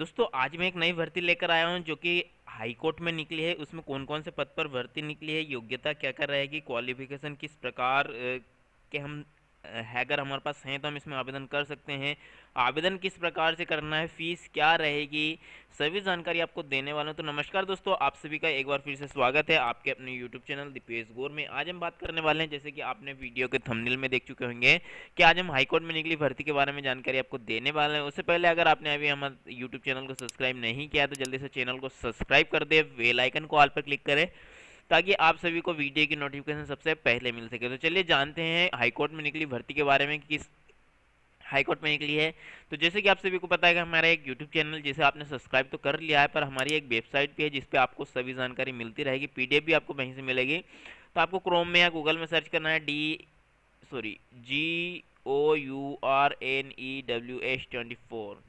दोस्तों, आज मैं एक नई भर्ती लेकर आया हूँ, जो कि हाई कोर्ट में निकली है। उसमें कौन कौन से पद पर भर्ती निकली है? योग्यता क्या क्या रहेगी? क्वालिफिकेशन किस प्रकार? के हम है अगर हमारे पास हैं तो हम इसमें आवेदन कर सकते हैं। आवेदन किस प्रकार से करना है, फ़ीस क्या रहेगी, सभी जानकारी आपको देने वाला हूँ। तो नमस्कार दोस्तों, आप सभी का एक बार फिर से स्वागत है आपके अपने यूट्यूब चैनल दीपेश गौर में। आज हम बात करने वाले हैं, जैसे कि आपने वीडियो के थंबनेल में देख चुके होंगे कि आज हम हाईकोर्ट में निकली, भर्ती के बारे में जानकारी आपको देने वाले हैं। उससे पहले अगर आपने अभी हमारे यूट्यूब चैनल को सब्सक्राइब नहीं किया तो जल्दी से चैनल को सब्सक्राइब कर दे बेल आइकन को ऑल पर क्लिक करें। ताकि आप सभी को वीडियो की नोटिफिकेशन सबसे पहले मिल सके। तो चलिए जानते हैं हाईकोर्ट में निकली भर्ती के बारे में कि किस हाईकोर्ट में निकली है। तो जैसे कि आप सभी को पता है कि हमारा एक यूट्यूब चैनल जिसे आपने सब्सक्राइब तो कर लिया है, पर हमारी एक वेबसाइट भी है जिस पे आपको सभी जानकारी मिलती रहेगी। पीडीएफ भी आपको वहीं से मिलेगी। तो आपको क्रोम में या गूगल में सर्च करना है D sorry G O U R N E W S twenty four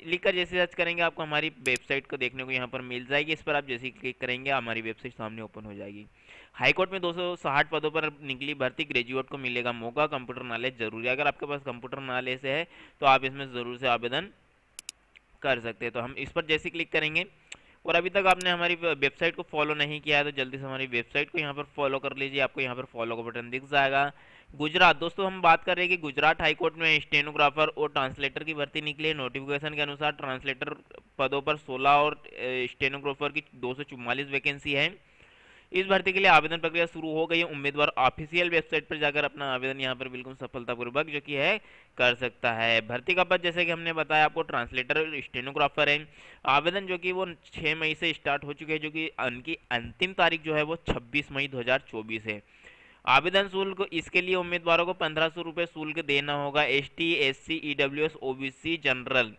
लिखकर जैसे सर्च करेंगे आपको हमारी वेबसाइट को देखने को यहाँ पर मिल जाएगी। इस पर आप जैसे क्लिक करेंगे, हमारी वेबसाइट सामने ओपन हो जाएगी। हाईकोर्ट में 260 पदों पर निकली भर्ती ग्रेजुएट को मिलेगा मौका। कंप्यूटर नॉलेज ज़रूरी है। अगर आपके पास कंप्यूटर नॉलेज है तो आप इसमें ज़रूर से आवेदन कर सकते हैं। तो हम इस पर जैसे क्लिक करेंगे, और अभी तक आपने हमारी वेबसाइट को फॉलो नहीं किया है तो जल्दी से हमारी वेबसाइट को यहाँ पर फॉलो कर लीजिए। आपको यहाँ पर फॉलो का बटन दिख जाएगा। गुजरात। दोस्तों, हम बात कर रहे हैं कि गुजरात हाईकोर्ट में स्टेनोग्राफर और ट्रांसलेटर की भर्ती निकली है। नोटिफिकेशन के अनुसार ट्रांसलेटर पदों पर 16 और स्टेनोग्राफर की दो वैकेंसी है। इस भर्ती के लिए आवेदन प्रक्रिया शुरू हो गई है। उम्मीदवार ऑफिशियल वेबसाइट पर जाकर अपना आवेदन यहाँ पर बिल्कुल सफलतापूर्वक जो कि है, कर सकता है। भर्ती का पद, जैसे कि हमने बताया, आपको ट्रांसलेटर, स्टेनोग्राफर है। आवेदन जो कि वो 6 मई से स्टार्ट हो चुके हैं, जो कि उनकी अंतिम तारीख जो है, वो 26 मई 2024 है। आवेदन शुल्क, इसके लिए उम्मीदवारों को पंद्रह सौ रुपये शुल्क देना होगा S T S C E W S O B C general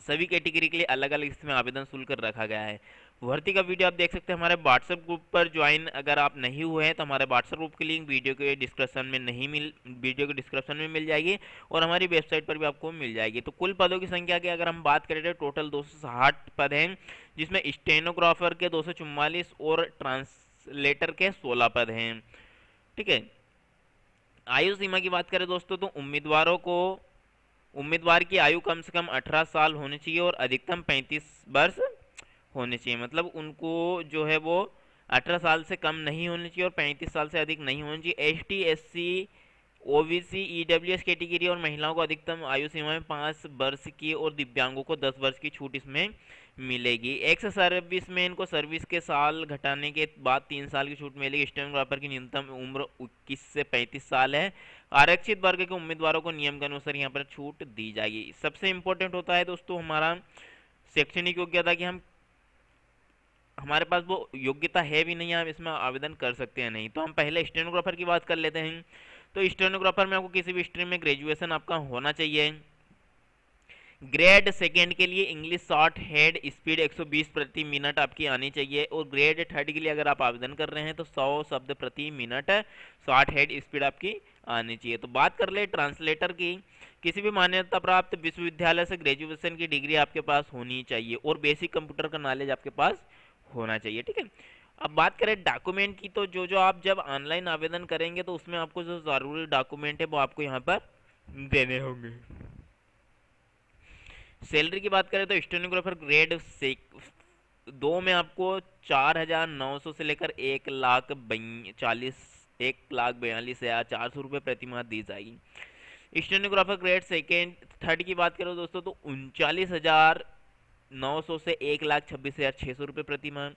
सभी कैटेगरी के लिए अलग अलग इसमें आवेदन शुल्क रखा गया है। भर्ती का वीडियो आप देख सकते हैं हमारे व्हाट्सएप ग्रुप पर ज्वाइन अगर आप नहीं हुए हैं तो हमारे व्हाट्सएप ग्रुप की लिंक वीडियो के डिस्क्रिप्शन में नहीं मिल वीडियो के डिस्क्रिप्शन में मिल जाएगी और हमारी वेबसाइट पर भी आपको मिल जाएगी। तो कुल पदों की संख्या की अगर हम बात करें तो टोटल दो पद हैं, जिसमें स्टेनोग्राफर के दो और ट्रांसलेटर के सोलह पद हैं। ठीक है? आयु सीमा की बात करें दोस्तों तो उम्मीदवारों को, उम्मीदवार की आयु कम से कम 18 साल होनी चाहिए और अधिकतम 35 वर्ष होने चाहिए। मतलब उनको जो है वो 18 साल से कम नहीं होनी चाहिए और 35 साल से अधिक नहीं होनी चाहिए। S T S C O B C E W S category और महिलाओं को अधिकतम आयु सीमा में पाँच वर्ष की और दिव्यांगों को दस वर्ष की छूट इसमें मिलेगी। एक्स सर्विस में इनको सर्विस के साल घटाने के बाद तीन साल की छूट मिलेगी। स्टेनोग्राफर की न्यूनतम उम्र इक्कीस से पैंतीस साल है। आरक्षित वर्ग के उम्मीदवारों को नियम के अनुसार यहाँ पर छूट दी जाएगी। सबसे इंपॉर्टेंट होता है दोस्तों हमारा शैक्षणिक योग्यता की हम, हमारे पास वो योग्यता है भी नहीं हम इसमें आवेदन कर सकते हैं नहीं। तो हम पहले स्टेनोग्राफर की बात कर लेते हैं। तो स्टेनोग्राफर में आपको किसी भी स्ट्रीम में ग्रेजुएशन आपका होना चाहिए। ग्रेड सेकेंड के लिए इंग्लिश शॉर्ट हेड स्पीड 120 प्रति मिनट आपकी आनी चाहिए और ग्रेड थर्ड के लिए अगर आप आवेदन कर रहे हैं तो 100 शब्द प्रति मिनट शॉर्ट हेड स्पीड आपकी आनी चाहिए। तो बात कर ले ट्रांसलेटर की। किसी भी मान्यता प्राप्त विश्वविद्यालय से ग्रेजुएशन की डिग्री आपके पास होनी चाहिए और बेसिक कंप्यूटर का नॉलेज आपके पास होना चाहिए, ठीक है? अब बात करें डॉक्यूमेंट की तो जो जो आप जब ऑनलाइन आवेदन करेंगे तो उसमें आपको जो ज़रूरी डॉक्यूमेंट है, वो आपको यहाँ पर देने होंगे। सैलरी की बात करें तो स्टेनोग्राफर ग्रेड दो में आपको चार हज़ार नौ सौ से लेकर एक लाख चालीस एक लाख बयालीस हज़ार चार सौ रुपये प्रति माह दी जाएगी। स्टेनोग्राफर ग्रेड सेकेंड थर्ड की बात करो दोस्तों तो उनचालीस हज़ार नौ सौ से एक लाख छब्बीस हज़ार छः सौ रुपये प्रति माह।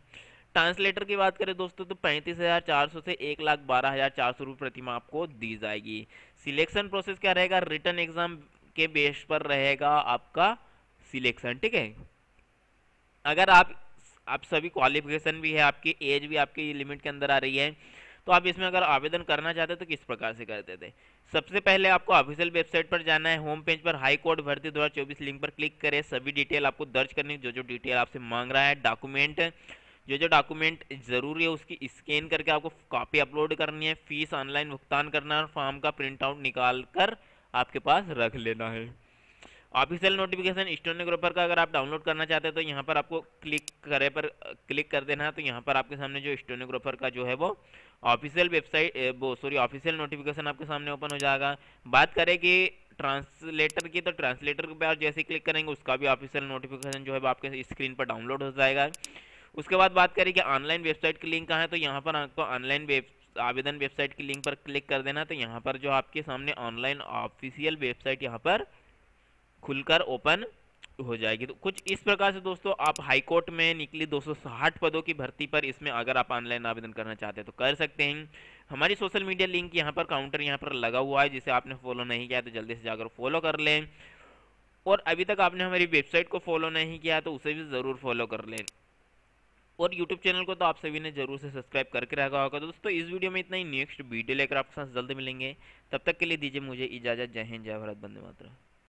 ट्रांसलेटर की बात करें दोस्तों तो पैंतीस हज़ार चार सौ से एक लाख बारह हज़ार चार सौ रुपये प्रति माह आपको दी जाएगी। सिलेक्शन प्रोसेस क्या रहेगा? रिटर्न एग्ज़ाम के बेस पर रहेगा आपका सिलेक्शन, ठीक है? अगर आप आप सभी क्वालिफिकेशन भी है, आपकी एज भी आपकी लिमिट के अंदर आ रही है तो आप इसमें अगर आवेदन करना चाहते तो किस प्रकार से करते थे? सबसे पहले आपको ऑफिशियल वेबसाइट पर जाना है होम पेज पर हाई कोर्ट भर्ती दो लिंक पर क्लिक करें। सभी डिटेल आपको दर्ज करनी जो जो डिटेल आपसे मांग रहा है डॉक्यूमेंट जो जो डॉक्यूमेंट ज़रूरी है, उसकी स्कैन करके आपको कॉपी अपलोड करनी है फ़ीस ऑनलाइन भुगतान करना है और फॉर्म का प्रिंट आउट निकाल कर आपके पास रख लेना है। ऑफिशियल नोटिफिकेशन स्टोनोग्राफर का अगर आप डाउनलोड करना चाहते हैं तो यहाँ पर आपको क्लिक करे पर क्लिक कर देना है तो यहाँ पर आपके सामने जो स्टोनोग्राफर का जो है वो ऑफिशियल वेबसाइट वो सॉरी ऑफिशियल नोटिफिकेशन आपके सामने ओपन हो जाएगा। बात करें कि ट्रांसलेटर की तो ट्रांसलेटर पे आप जैसे क्लिक करेंगे, उसका भी ऑफिशियल नोटिफिकेशन जो है आपके स्क्रीन पर डाउनलोड हो जाएगा। उसके बाद बात करें कि ऑनलाइन वेबसाइट की लिंक कहाँ है तो यहाँ पर आपको ऑनलाइन वेब आवेदन वेबसाइट की लिंक पर क्लिक कर देना तो यहाँ पर जो आपके सामने ऑनलाइन ऑफिशियल वेबसाइट यहाँ पर खुलकर ओपन हो जाएगी। तो कुछ इस प्रकार से दोस्तों, आप हाई कोर्ट में निकली 260 पदों की भर्ती पर इसमें अगर आप ऑनलाइन आवेदन करना चाहते हैं तो कर सकते हैं। हमारी सोशल मीडिया लिंक यहाँ पर काउंटर यहाँ पर लगा हुआ है, जिसे आपने फॉलो नहीं किया तो जल्दी से जाकर फॉलो कर लें। और अभी तक आपने हमारी वेबसाइट को फॉलो नहीं किया तो उसे भी ज़रूर फॉलो कर लें। और यूट्यूब चैनल को तो आप सभी ने ज़रूर से सब्सक्राइब करके रखा होगा। दोस्तों, इस वीडियो में इतना ही। नेक्स्ट वीडियो लेकर आपके साथ जल्द मिलेंगे। तब तक के लिए दीजिए मुझे इजाज़त। जय हिंद, जय भारत बंदे मातरम।